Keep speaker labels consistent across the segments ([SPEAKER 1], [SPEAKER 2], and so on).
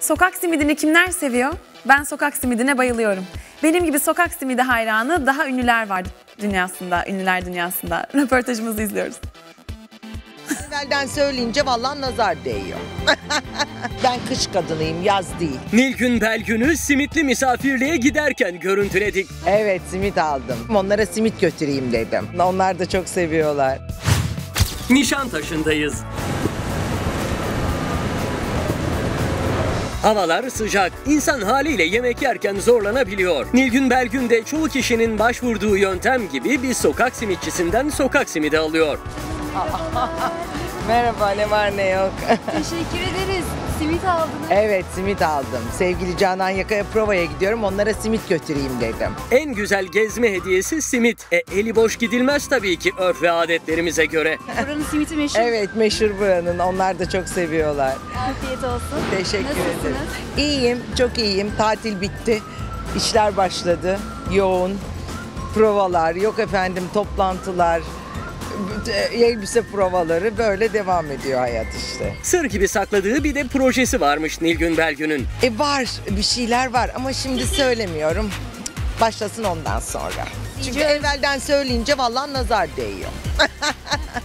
[SPEAKER 1] Sokak simidini kimler seviyor? Ben sokak simidine bayılıyorum. Benim gibi sokak simidi hayranı daha ünlüler var dünyasında, ünlüler dünyasında. Röportajımızı izliyoruz.
[SPEAKER 2] Evvelden söyleyince vallahi nazar değiyor. ben kış kadınıyım, yaz değil.
[SPEAKER 3] Nilgün Belgün'ü simitli misafirliğe giderken görüntüledik.
[SPEAKER 2] Evet simit aldım. Onlara simit götüreyim dedim. Onlar da çok seviyorlar.
[SPEAKER 3] Nişantaşı'ndayız. Havalar sıcak. İnsan haliyle yemek yerken zorlanabiliyor. Nilgün Belgün de çoğu kişinin başvurduğu yöntem gibi bir sokak simitçisinden sokak simidi alıyor.
[SPEAKER 2] Merhaba ne var ne yok.
[SPEAKER 4] Teşekkür ederiz. Simit aldınız.
[SPEAKER 2] evet simit aldım. Sevgili Canan Yaka'ya provaya gidiyorum. Onlara simit götüreyim dedim.
[SPEAKER 3] En güzel gezme hediyesi simit. E, eli boş gidilmez tabii ki örf ve adetlerimize göre.
[SPEAKER 4] Buranın simiti meşhur.
[SPEAKER 2] Evet meşhur buranın. Onlar da çok seviyorlar.
[SPEAKER 4] Afiyet olsun.
[SPEAKER 2] Teşekkür
[SPEAKER 4] Nasılsınız?
[SPEAKER 2] ederim. İyiyim, çok iyiyim. Tatil bitti. İşler başladı. Yoğun. Provalar, yok efendim toplantılar, elbise provaları böyle devam ediyor hayat işte.
[SPEAKER 3] Sır gibi sakladığı bir de projesi varmış Nilgün Belgün'ün.
[SPEAKER 2] E var, bir şeyler var ama şimdi söylemiyorum. Başlasın ondan sonra. Çünkü evvelden söyleyince vallahi nazar değiyor.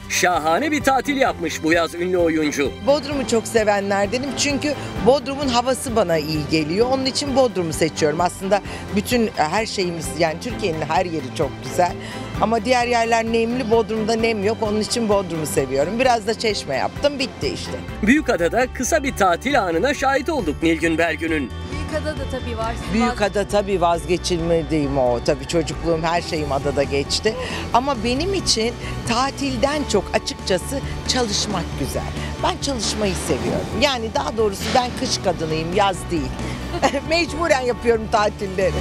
[SPEAKER 3] Şahane bir tatil yapmış bu yaz ünlü oyuncu.
[SPEAKER 2] Bodrum'u çok sevenlerdenim çünkü Bodrum'un havası bana iyi geliyor. Onun için Bodrum'u seçiyorum. Aslında bütün her şeyimiz yani Türkiye'nin her yeri çok güzel. Ama diğer yerler nemli, Bodrum'da nem yok. Onun için Bodrum'u seviyorum. Biraz da çeşme yaptım, bitti işte.
[SPEAKER 3] Büyükada'da kısa bir tatil anına şahit olduk Nilgün Belgün'ün.
[SPEAKER 4] Büyükada da tabii var.
[SPEAKER 2] Büyükada tabii vazgeçilmediğim o. Tabii çocukluğum, her şeyim adada geçti. Ama benim için tatilden çok açıkçası çalışmak güzel. Ben çalışmayı seviyorum. Yani daha doğrusu ben kış kadınıyım, yaz değil. Mecburen yapıyorum tatilleri.